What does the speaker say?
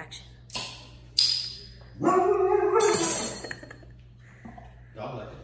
Action. Dog like it.